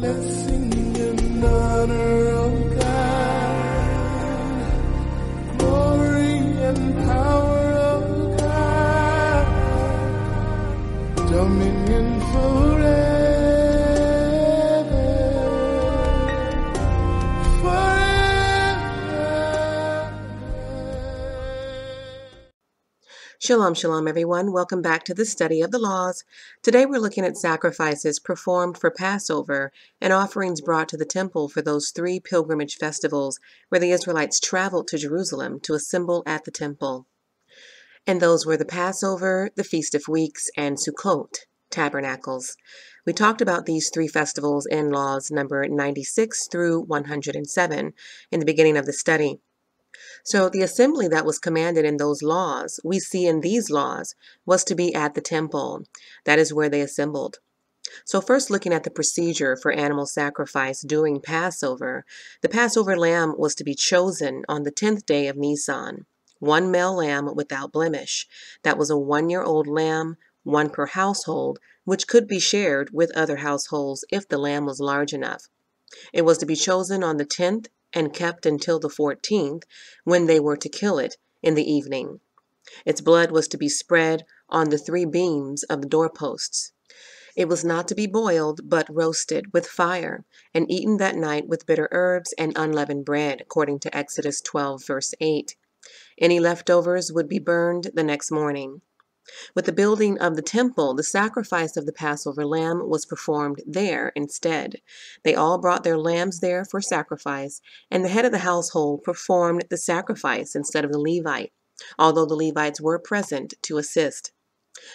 Let's see. Shalom, shalom, everyone. Welcome back to the study of the laws. Today we're looking at sacrifices performed for Passover and offerings brought to the temple for those three pilgrimage festivals where the Israelites traveled to Jerusalem to assemble at the temple. And those were the Passover, the Feast of Weeks, and Sukkot, tabernacles. We talked about these three festivals in laws number 96 through 107 in the beginning of the study. So the assembly that was commanded in those laws, we see in these laws, was to be at the temple. That is where they assembled. So, first looking at the procedure for animal sacrifice during Passover, the Passover lamb was to be chosen on the 10th day of Nisan, one male lamb without blemish. That was a one year old lamb, one per household, which could be shared with other households if the lamb was large enough. It was to be chosen on the 10th and kept until the 14th, when they were to kill it in the evening. Its blood was to be spread on the three beams of the doorposts. It was not to be boiled, but roasted with fire, and eaten that night with bitter herbs and unleavened bread, according to Exodus 12, verse 8. Any leftovers would be burned the next morning. With the building of the temple, the sacrifice of the Passover lamb was performed there instead. They all brought their lambs there for sacrifice, and the head of the household performed the sacrifice instead of the Levite, although the Levites were present to assist.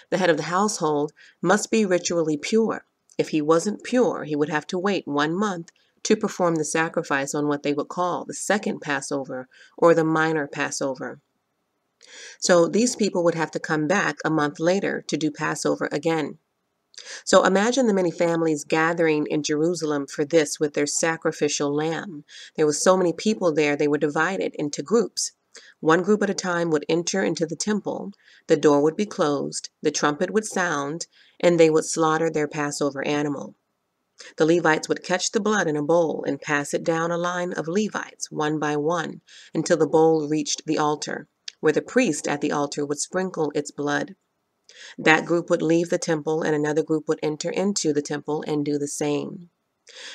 The head of the household must be ritually pure. If he wasn't pure, he would have to wait one month to perform the sacrifice on what they would call the second Passover or the minor Passover. So these people would have to come back a month later to do Passover again. So imagine the many families gathering in Jerusalem for this with their sacrificial lamb. There were so many people there, they were divided into groups. One group at a time would enter into the temple, the door would be closed, the trumpet would sound, and they would slaughter their Passover animal. The Levites would catch the blood in a bowl and pass it down a line of Levites, one by one, until the bowl reached the altar where the priest at the altar would sprinkle its blood. That group would leave the temple, and another group would enter into the temple and do the same.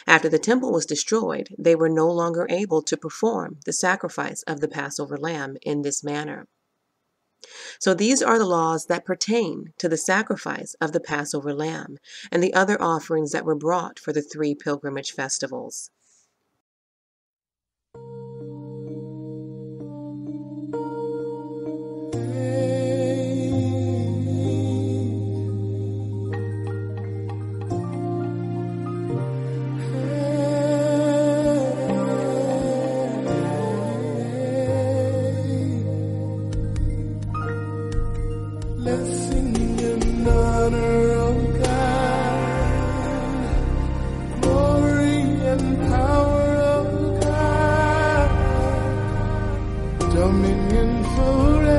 After the temple was destroyed, they were no longer able to perform the sacrifice of the Passover lamb in this manner. So these are the laws that pertain to the sacrifice of the Passover lamb and the other offerings that were brought for the three pilgrimage festivals. For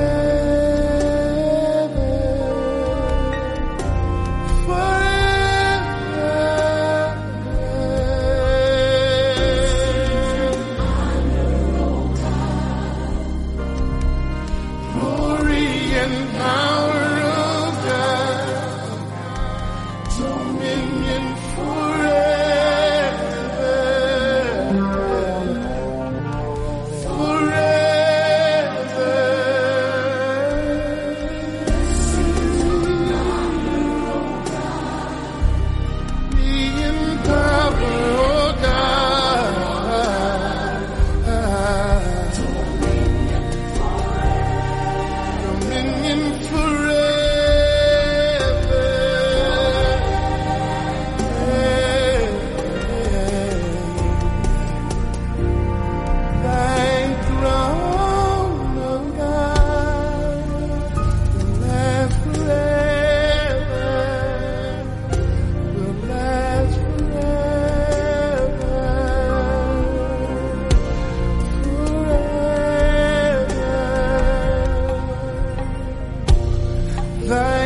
burn.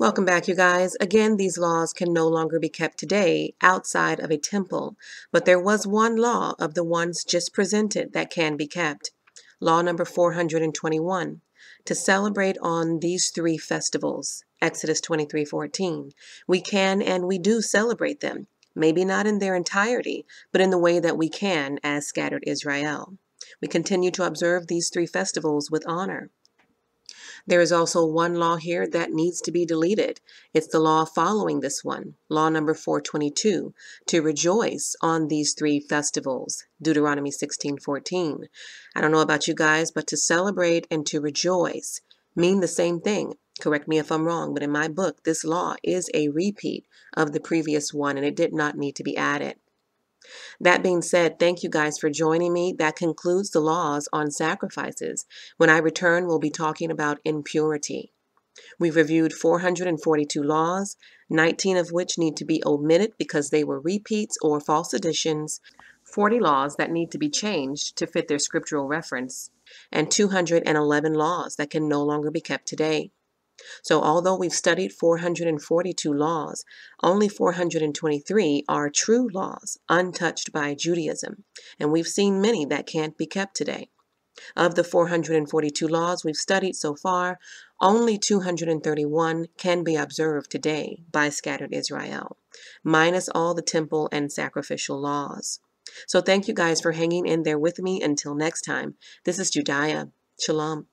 Welcome back, you guys. Again, these laws can no longer be kept today outside of a temple, but there was one law of the ones just presented that can be kept. Law number 421 to celebrate on these three festivals. Exodus twenty-three, 23:14. We can and we do celebrate them, maybe not in their entirety, but in the way that we can as scattered Israel. We continue to observe these three festivals with honor. There is also one law here that needs to be deleted. It's the law following this one, law number 422, to rejoice on these three festivals, Deuteronomy 16:14. I don't know about you guys, but to celebrate and to rejoice mean the same thing. Correct me if I'm wrong, but in my book, this law is a repeat of the previous one and it did not need to be added. That being said, thank you guys for joining me. That concludes the laws on sacrifices. When I return, we'll be talking about impurity. We've reviewed 442 laws, 19 of which need to be omitted because they were repeats or false additions, 40 laws that need to be changed to fit their scriptural reference, and 211 laws that can no longer be kept today. So although we've studied 442 laws, only 423 are true laws, untouched by Judaism, and we've seen many that can't be kept today. Of the 442 laws we've studied so far, only 231 can be observed today by scattered Israel, minus all the temple and sacrificial laws. So thank you guys for hanging in there with me until next time. This is Judiyah. Shalom.